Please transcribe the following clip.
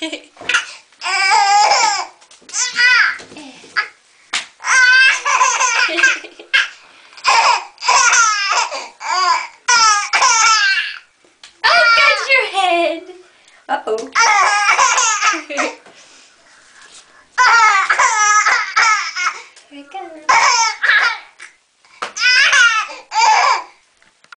Oh, Uh-oh. Here it goes.